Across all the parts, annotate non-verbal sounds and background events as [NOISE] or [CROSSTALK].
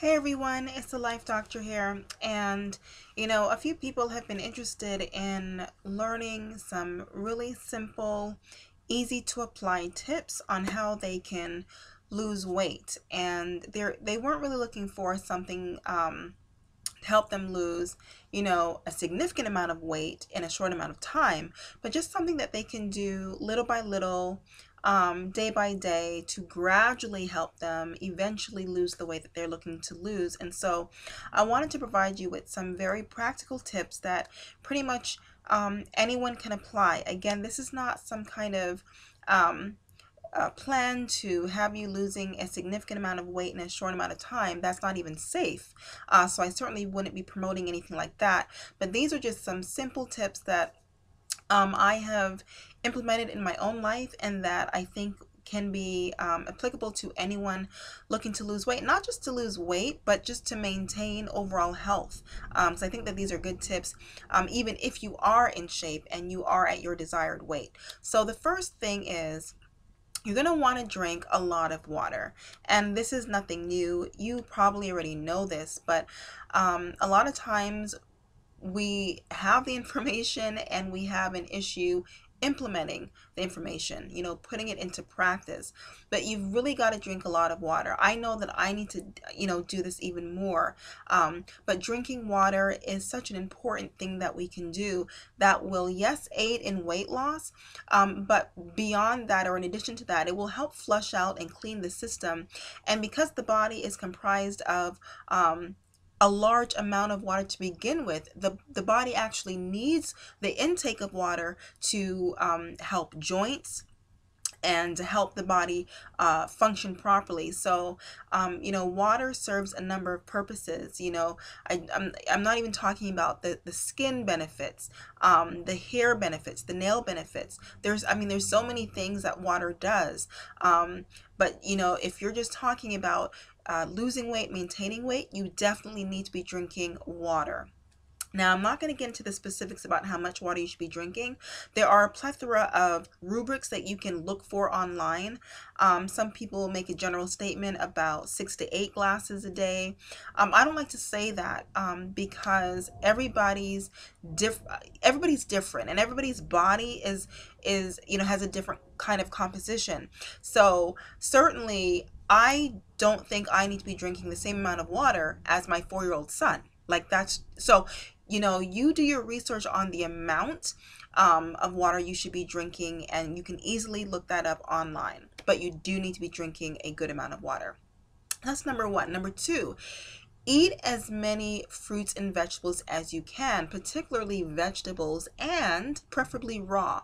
Hey everyone, it's the Life Doctor here. And, you know, a few people have been interested in learning some really simple, easy to apply tips on how they can lose weight. And they're, they weren't really looking for something um, to help them lose, you know, a significant amount of weight in a short amount of time, but just something that they can do little by little um, day by day to gradually help them eventually lose the weight that they're looking to lose. And so I wanted to provide you with some very practical tips that pretty much um, anyone can apply. Again, this is not some kind of um, plan to have you losing a significant amount of weight in a short amount of time, that's not even safe. Uh, so I certainly wouldn't be promoting anything like that. But these are just some simple tips that um, I have implemented in my own life and that I think can be um, applicable to anyone looking to lose weight, not just to lose weight, but just to maintain overall health. Um, so I think that these are good tips, um, even if you are in shape and you are at your desired weight. So the first thing is you're going to want to drink a lot of water. And this is nothing new. You probably already know this, but um, a lot of times we have the [LAUGHS] information and we have an issue implementing the information, you know, putting it into practice. But you've really got to drink a lot of water. I know that I need to, you know, do this even more. Um, but drinking water is such an important thing that we can do that will, yes, aid in weight loss. Um, but beyond that, or in addition to that, it will help flush out and clean the system. And because the body is comprised of, um, a large amount of water to begin with. The, the body actually needs the intake of water to um, help joints and to help the body uh, function properly. So, um, you know, water serves a number of purposes. You know, I, I'm, I'm not even talking about the, the skin benefits, um, the hair benefits, the nail benefits. There's, I mean, there's so many things that water does. Um, but, you know, if you're just talking about uh, losing weight, maintaining weight, you definitely need to be drinking water. Now, I'm not going to get into the specifics about how much water you should be drinking. There are a plethora of rubrics that you can look for online. Um, some people make a general statement about six to eight glasses a day. Um, I don't like to say that um, because everybody's diff- everybody's different and everybody's body is is you know has a different kind of composition. So certainly I don't think I need to be drinking the same amount of water as my four year old son. Like that's so, you know, you do your research on the amount um, of water you should be drinking, and you can easily look that up online. But you do need to be drinking a good amount of water. That's number one. Number two Eat as many fruits and vegetables as you can, particularly vegetables and preferably raw.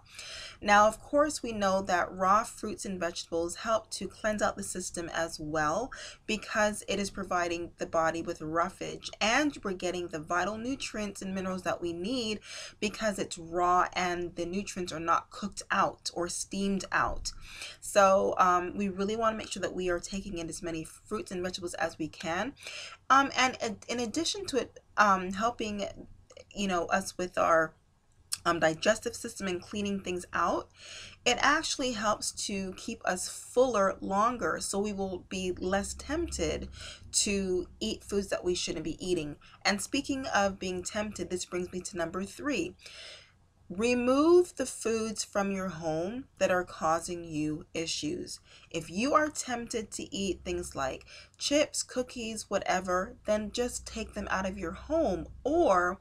Now, of course, we know that raw fruits and vegetables help to cleanse out the system as well because it is providing the body with roughage and we're getting the vital nutrients and minerals that we need because it's raw and the nutrients are not cooked out or steamed out. So, um, we really want to make sure that we are taking in as many fruits and vegetables as we can. Um, and in addition to it um, helping, you know, us with our um, digestive system and cleaning things out, it actually helps to keep us fuller longer so we will be less tempted to eat foods that we shouldn't be eating. And speaking of being tempted, this brings me to number three. Remove the foods from your home that are causing you issues. If you are tempted to eat things like chips, cookies, whatever, then just take them out of your home or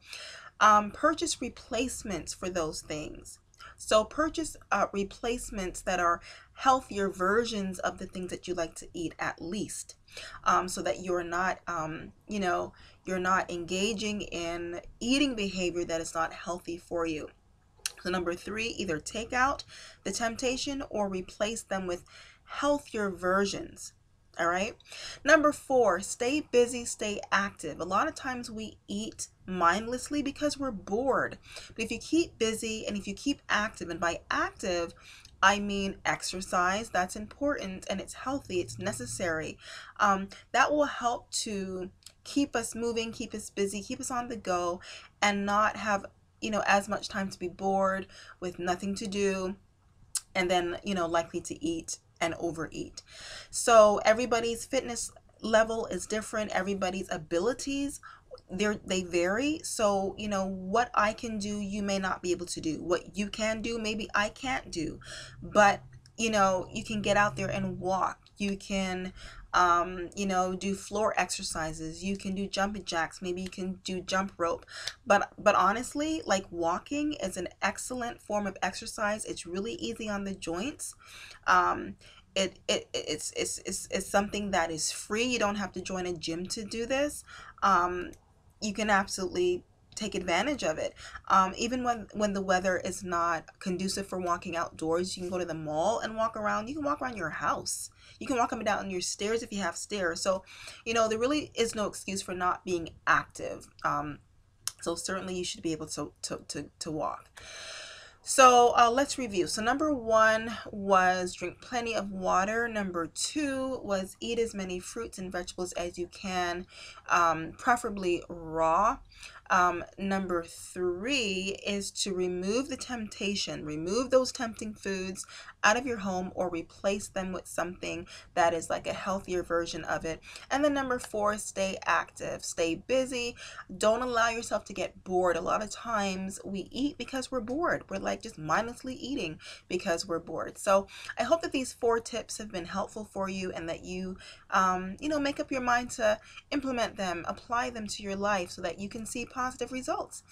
um, purchase replacements for those things. So, purchase uh, replacements that are healthier versions of the things that you like to eat, at least, um, so that you're not, um, you know, you're not engaging in eating behavior that is not healthy for you. So number three, either take out the temptation or replace them with healthier versions. All right. Number four, stay busy, stay active. A lot of times we eat mindlessly because we're bored. But if you keep busy and if you keep active, and by active, I mean exercise, that's important and it's healthy, it's necessary. Um, that will help to keep us moving, keep us busy, keep us on the go, and not have you know, as much time to be bored with nothing to do and then, you know, likely to eat and overeat. So everybody's fitness level is different. Everybody's abilities they they vary so you know what i can do you may not be able to do what you can do maybe i can't do but you know you can get out there and walk you can um, you know do floor exercises. You can do jumping jacks. Maybe you can do jump rope. But but honestly like walking is an excellent form of exercise. It's really easy on the joints. Um, it, it it's, it's it's it's something that is free. You don't have to join a gym to do this. Um, you can absolutely take advantage of it. Um, even when when the weather is not conducive for walking outdoors, you can go to the mall and walk around. You can walk around your house. You can walk up and down your stairs if you have stairs. So, you know, there really is no excuse for not being active. Um, so certainly you should be able to to to, to walk. So uh, let's review. So number one was drink plenty of water. Number two was eat as many fruits and vegetables as you can, um, preferably raw. Um, number three is to remove the temptation, remove those tempting foods out of your home or replace them with something that is like a healthier version of it. And then number four, stay active, stay busy. Don't allow yourself to get bored. A lot of times we eat because we're bored. We're like just mindlessly eating because we're bored. So I hope that these four tips have been helpful for you and that you, um, you know, make up your mind to implement them, apply them to your life so that you can see positive results.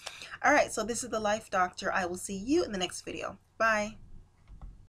All right, so this is the Life Doctor. I will see you in the next video. Bye.